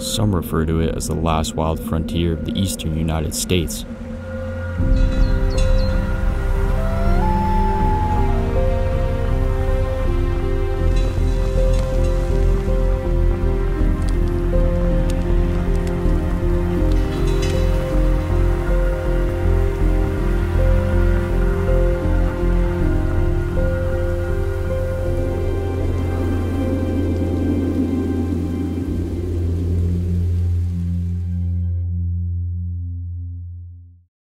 Some refer to it as the last wild frontier of the eastern United States.